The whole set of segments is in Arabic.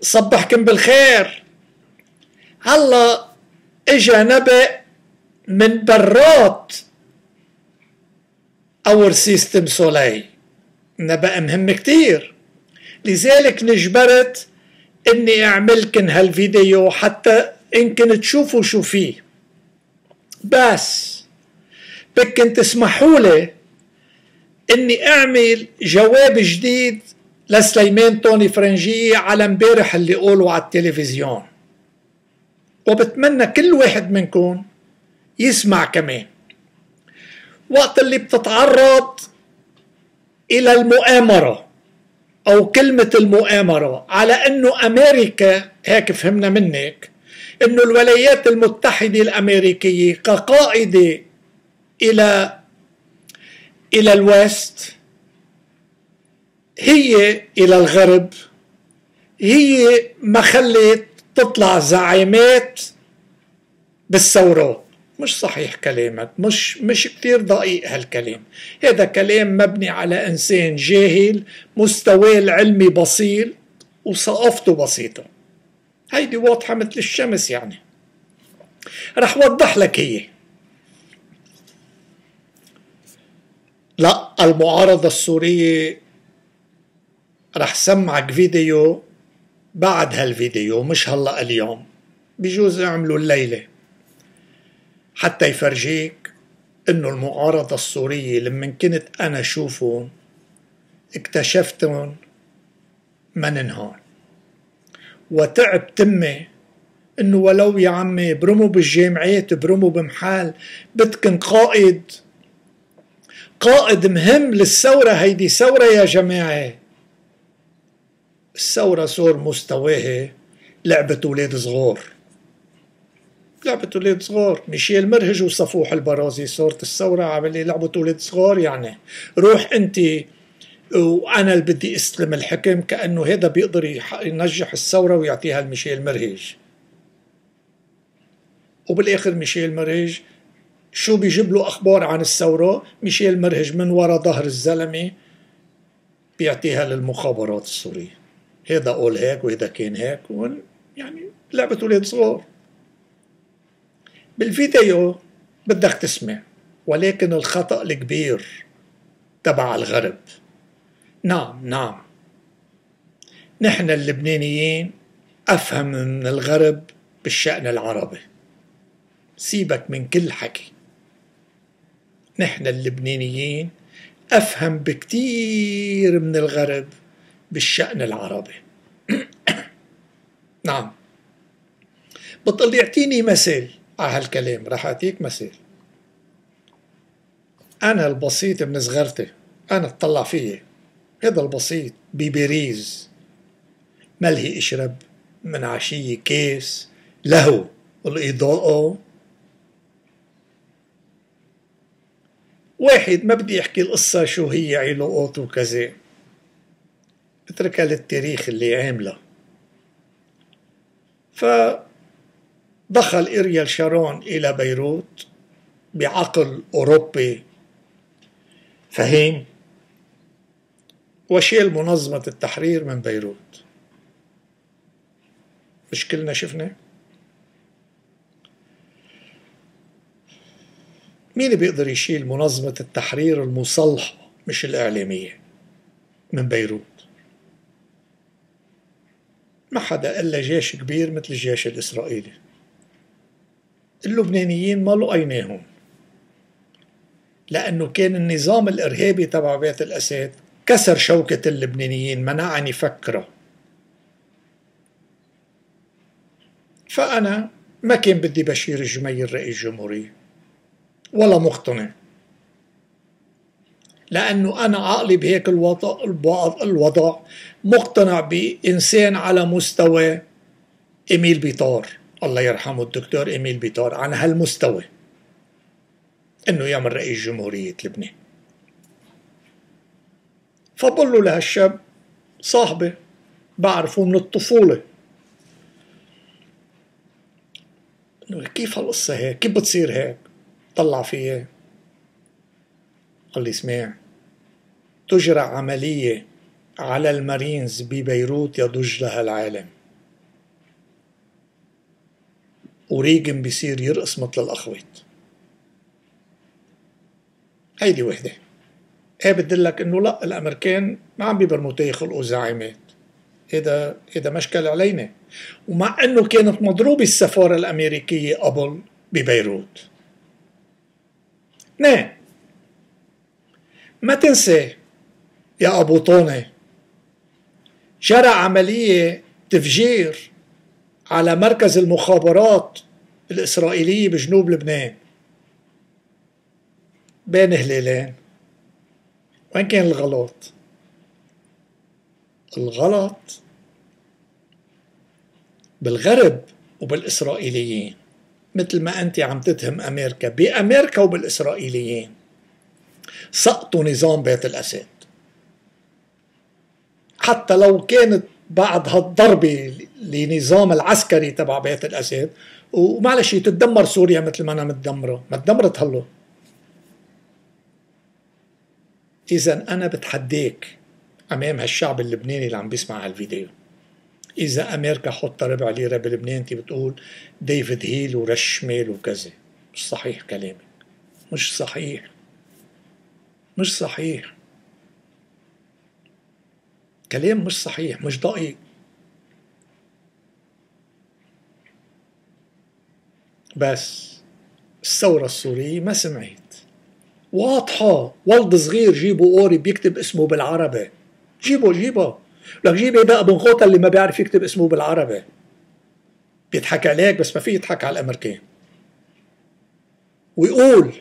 صبحكم بالخير. هلا إجا نبأ من برات hors système solaire. نبأ مهم كتير. لذلك نجبرت إني أعملكن هالفيديو حتى يمكن تشوفوا شو فيه. بس بكن تسمحوا لي إني أعمل جواب جديد لسليمان توني فرنجية على امبارح اللي قولوا على التلفزيون. وبتمنى كل واحد منكم يسمع كمان. وقت اللي بتتعرض إلى المؤامرة أو كلمة المؤامرة على إنه أمريكا هيك فهمنا منك إنه الولايات المتحدة الأمريكية كقائده إلى إلى الويست هي إلى الغرب هي ما خلت تطلع زعيمات بالثورات مش صحيح كلامك مش مش كثير دقيق هالكلام. هذا كلام مبني على إنسان جاهل مستواه العلمي بسيط وثقافته بسيطة. هيدي واضحة مثل الشمس يعني. رح وضح لك هي. لا المعارضة السورية رح سمعك فيديو بعد هالفيديو مش هلا اليوم. بجوز اعملوا الليلة. حتى يفرجيك إنه المعارضة السورية لما كنت أنا أشوفهم اكتشفتهم مننهون وتعب تمي إنه ولو يا عمي برموا بالجامعات برموا بمحال بدكن قائد قائد مهم للثورة هيدي ثورة يا جماعة. الثورة صور مستواها لعبة ولاد صغار. لعبة ولاد صغار. ميشيل مرهج وصفوح البرازي. صورة الثورة عملي لعبة ولاد صغار يعني. روح أنت وأنا اللي بدي أستلم الحكم كأنه هذا بيقدر ينجح الثورة ويعطيها لميشيل مرهج. وبالآخر ميشيل مرهج شو بيجيب له أخبار عن الثورة؟ ميشيل مرهج من وراء ظهر الزلمة بيعطيها للمخابرات السورية. هذا قول هيك وهذا كان هيك يعني لعبة ولاد صغار. بالفيديو بدك تسمع ولكن الخطأ الكبير تبع الغرب. نعم نعم. نحن اللبنانيين أفهم من الغرب بالشأن العربي. سيبك من كل حكي. نحن اللبنانيين أفهم بكتير من الغرب. بالشأن العربي. نعم. بطل يعطيني مثل على هالكلام. رح أعطيك مثل أنا البسيط من صغرتي. أنا اطلع فيي. هذا البسيط. ببريز ملهي إشرب. من عشية كيس. لهو. الإضاءة. واحد ما بدي يحكي القصة شو هي علاقات وكذا. اتركها للتاريخ اللي عامله. فدخل إريال شارون إلى بيروت بعقل أوروبي فهيم وشيل منظمة التحرير من بيروت. مش كلنا شفنا؟ مين بيقدر يشيل منظمة التحرير المصلحة مش الإعلامية من بيروت؟ ما حدا إلا جيش كبير مثل الجيش الإسرائيلي. اللبنانيين ما لقيناهم. لأنه كان النظام الإرهابي تبع بيت الأسد كسر شوكة اللبنانيين منعني فكرة فأنا ما كان بدي بشير الجميل رئيس جمهورية ولا مقتنع. لأنه أنا عقلي بهيك الوضع, الوضع مقتنع بإنسان على مستوى إيميل بيطار. الله يرحمه الدكتور إيميل بيطار على هالمستوى. إنه يعمل رئيس جمهورية لبنان. فبقول له لهالشاب صاحبي بعرفه من الطفولة. كيف هالقصة هيك؟ كيف بتصير هيك؟ طلع فيها الإسماع تجرى عملية على المارينز ببيروت يضج لها العالم. وريجن بيصير يرقص مثل الأخوات. هيدي وحدة. إيه بتدلك إنه لا الأمريكان ما عم بيبرموا يخلقوا زعيمات هذا هذا مشكل علينا. ومع إنه كانت مضروبة السفارة الأمريكية قبل ببيروت. نعم. ما تنسى يا أبو طونة. جرى عملية تفجير على مركز المخابرات الإسرائيلية بجنوب لبنان. بين هلالين. وين كان الغلط؟ الغلط بالغرب وبالإسرائيليين مثل ما أنت عم تتهم أمريكا بأمريكا وبالإسرائيليين. سقطوا نظام بيت الأسد. حتى لو كانت بعد هالضربة لنظام العسكري تبع بيت الأسد ومعلش تتدمر سوريا مثل ما أنا متدمرة. ما تدمرت هلو. إذا أنا بتحديك أمام هالشعب اللبناني اللي عم بيسمع هالفيديو. إذا أمريكا حط ربع ليرة بلبنان أنت بتقول ديفيد هيل ورش وكذا. مش صحيح كلامك. مش صحيح. مش صحيح. كلام مش صحيح مش دقيق. بس الثورة السورية ما سمعت. واضحة ولد صغير جيبوا قوري بيكتب اسمه بالعربي. جيبوا جيبوا لك جيب بقى غوطة اللي ما بيعرف يكتب اسمه بالعربي. بيضحك عليك بس ما في يضحك على الأمريكان. ويقول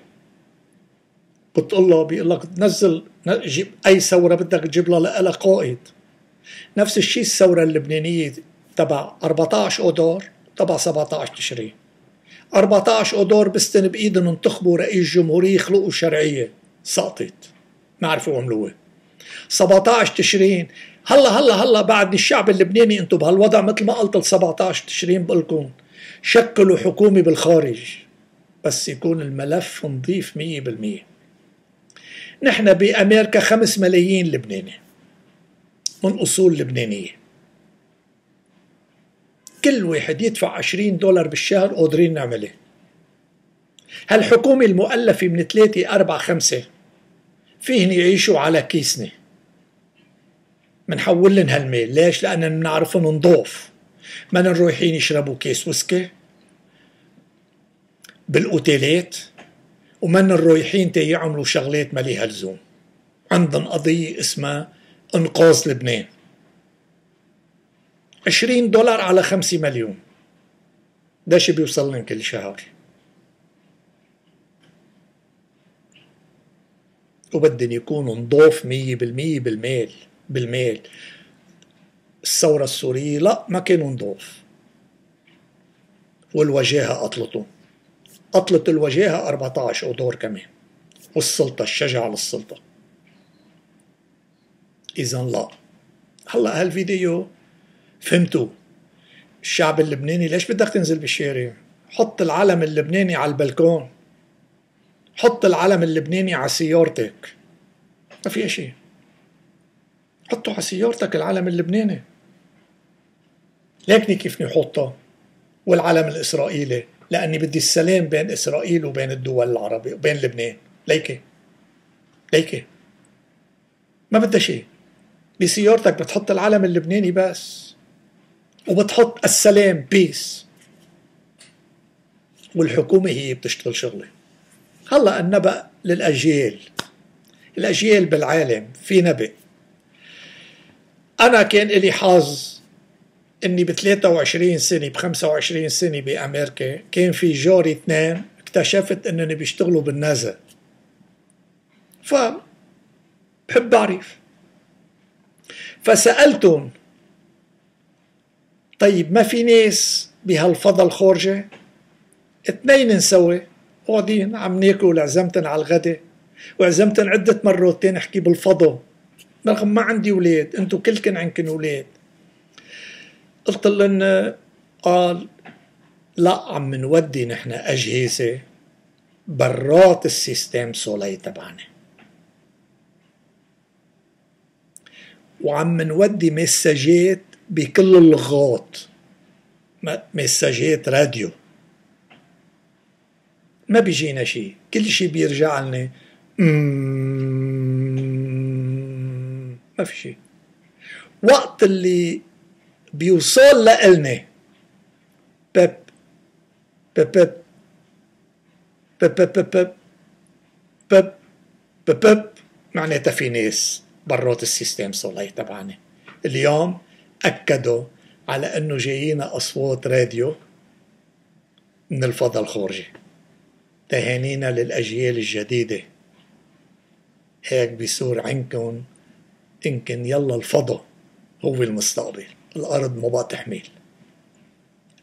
بتقول له بيقول لك نزل جيب أي ثورة بدك تجيب لها لها قائد. نفس الشيء الثورة اللبنانية تبع 14 اذار تبع 17 تشرين. 14 اذار بستن بإيدهم ينتخبوا رئيس جمهورية يخلقوا شرعية سقطت ما عرفوا يعملوها 17 تشرين هلا هلا هلا بعد الشعب اللبناني أنتم بهالوضع مثل ما قلت ال 17 تشرين بقول لكم شكلوا حكومة بالخارج بس يكون الملف نظيف 100% نحن بأمريكا 5 ملايين لبناني من أصول لبنانية. كل واحد يدفع 20 دولار بالشهر قادرين نعمله. هالحكومة المؤلفة من ثلاثة أربعة خمسة فيهن يعيشوا على كيسنا منحول لهم هالمال. ليش؟ لأننا بنعرفهم نضوف ما رايحين يشربوا كيس ويسكي بالأوتيلات. ومن رايحين يعملوا شغلات ما ليها لزوم. عندهم قضية اسمها إنقاذ لبنان. 20 دولار على 5 مليون. ده شي بيوصل لهم كل شهر. وبدهم يكونوا مية بالمية بالمال بالمال. الثورة السورية لا ما كانوا نضوف والوجاهة أطلتوا أطلت الوجاهة 14 أدور كمان والسلطة الشجعة للسلطة إذا لا. هلأ هالفيديو فهمتوا الشعب اللبناني ليش بدك تنزل بالشارع؟ حط العلم اللبناني على البلكون. حط العلم اللبناني على سيارتك. ما في شيء. حطوا على سيارتك العلم اللبناني. لكني كيف نحطه والعلم الإسرائيلي. لأني بدي السلام بين إسرائيل وبين الدول العربية وبين لبنان. ليكي. ليكي. ما بدها شيء. بسيارتك بتحط العلم اللبناني بس. وبتحط السلام بيس. والحكومة هي بتشتغل شغلة. هلأ النبأ للأجيال. الأجيال بالعالم في نبأ. أنا كان إلي حظ إني ب 23 سنة ب 25 سنة بأمريكا كان في جاري اثنين اكتشفت إنهم بيشتغلوا بالنازا. ف بحب أعرف. فسألتهم طيب ما في ناس بهالفضا الخارجة اثنين سوا قاعدين عم ناكل عزمتن على الغداء وعزمتن عدة مرات نحكي بالفضا رغم ما عندي ولاد أنتو كلكن عندكن ولاد قلت لهم قال لا عم نودي نحن أجهزة برات ال système solaire تبعنا. وعم نودي مساجات بكل اللغات مساجات راديو. ما بيجينا شيء كل شيء بيرجع لنا. ما في شيء وقت اللي بيوصل لإلنا. بب بب بب بب بب بب بب بب بب معناتها في ناس برات ال système solaire تبعنا. اليوم أكدوا على أنه جايينا أصوات راديو من الفضاء الخارجي. تهانينا للأجيال الجديدة. هيك بيصير عندكم يمكن يلا الفضاء هو المستقبل. الأرض ما بقى تحمل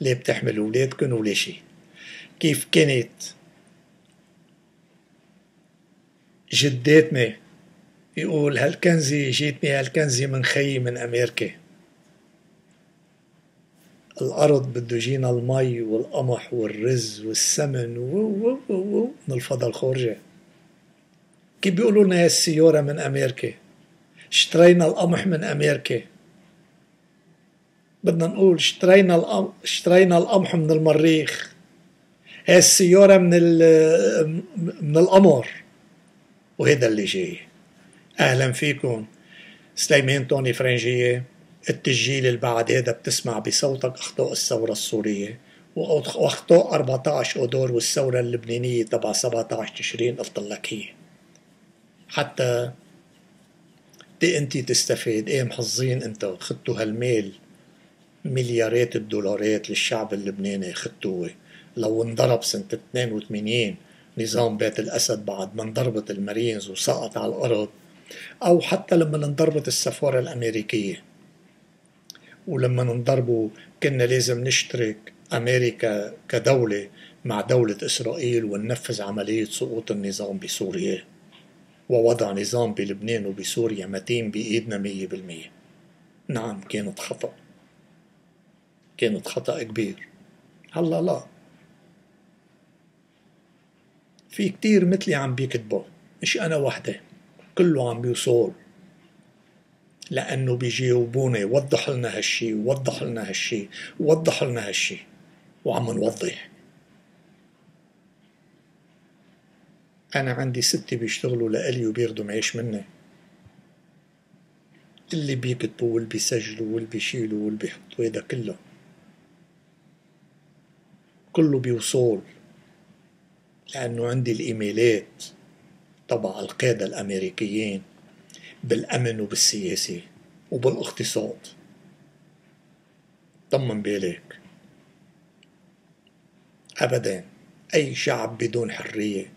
ليه بتحمل أولادكم ولا شيء؟ كيف كانت؟ جداتنا يقول هالكنزة جيتني هالكنزة من خيي من أمريكا. الأرض بده يجينا المي والقمح والرز والسمن و من الفضاء الخارجي كيف بيقولوا لنا السيارة من أمريكا؟ اشترينا القمح من أمريكا. بدنا نقول اشترينا القمح اشترينا القمح من المريخ. هاي السيارة من من القمر. وهذا اللي جاي أهلا فيكم. سليمان توني فرنجية. التسجيل اللي بعد هذا بتسمع بصوتك. أخطاء الثورة السورية. وأخطاء 14 أدور والثورة اللبنانية تبع 17 تشرين هي. حتى أنت تستفيد. إيه محظين أنت. خدتوا هالمال مليارات الدولارات للشعب اللبناني خدتوه. لو انضرب سنة 82 نظام بيت الأسد بعد ما انضربت المارينز وسقط على الأرض أو حتى لما انضربت السفارة الأمريكية. ولما انضربوا كنا لازم نشترك أمريكا كدولة مع دولة إسرائيل وننفذ عملية سقوط النظام بسوريا. ووضع نظام بلبنان وبسوريا متين بإيدنا مية بالمية. نعم كانت خطأ. كانت خطأ كبير. هلا لا. في كتير مثلي عم بيكتبوا مش أنا وحدة كله عم بيوصل لأنه بيجاوبوني وضح لنا هالشي وضح لنا هالشي وضح لنا هالشي وعم نوضح. أنا عندي ستة بيشتغلوا لإلي وبياخدوا معيش مني. اللي بيكتبوا واللي بيسجلوا واللي بيشيلوا واللي بيحطوا هذا كله. كله بيوصل لأنه عندي الإيميلات تبع القادة الأمريكيين بالأمن وبالسياسة وبالاقتصاد. طمن بالك أبدا أي شعب بدون حرية.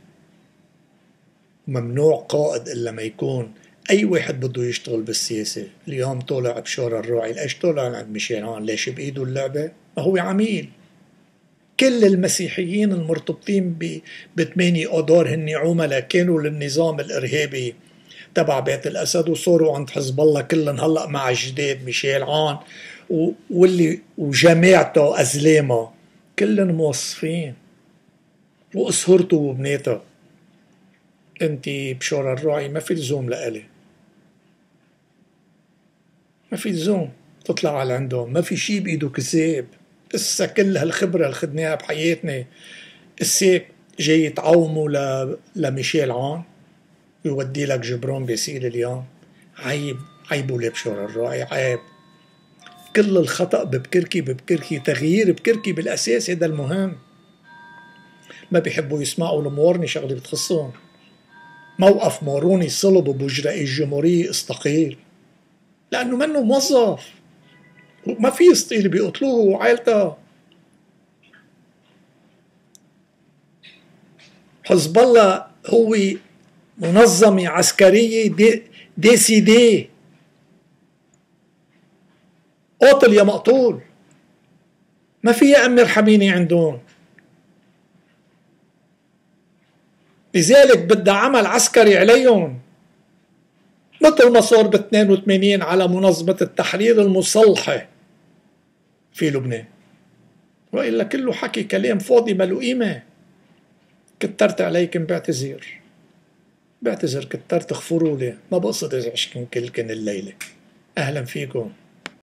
ممنوع قائد إلا ما يكون أي واحد بده يشتغل بالسياسة. اليوم طلع بشار الراعي ليش طلع؟ عند ميشيل عون ليش بإيده اللعبة؟ ما هو عميل. كل المسيحيين المرتبطين بثمانية أدار هن عملاء كانوا للنظام الإرهابي تبع بيت الأسد وصاروا عند حزب الله كلهم هلأ مع جداد ميشيل عون واللي وجماعته أزلامه كلهم موظفين وأسهرته وبناته انت بشور الراعي ما في لزوم لإلي. ما في لزوم تطلع على عندهم. ما في شي بإيده كذاب. إسا كل هالخبرة اللي خدناها بحياتنا اسا جاي تعوموا ل... لميشيل عون يودي لك جبرون بيسيل اليوم. عيب عيبوا لي بشور الراعي عيب. كل الخطأ ببكركي ببكركي تغيير بكركي بالأساس هذا المهم. ما بيحبوا يسمعوا المورني شغلة بتخصهم. موقف ماروني صلب رئيس الجمهورية استقيل. لأنه منه موظف. ما في يستقيل بيقتلوه وعائلته حزب الله هو منظمة عسكرية دي ديسيدي قاتل يا مقتول. ما في أمير حميني عندهم. لذلك بدها عمل عسكري عليهم. مثل ما صار ب 82 على منظمة التحرير المصلحة. في لبنان. وإلا كله حكي كلام فاضي ما له قيمة كترت عليكم بعتذر بعتذر كترت اغفروا لي ما بقصد ازعجكم كلكن الليلة. أهلا فيكم.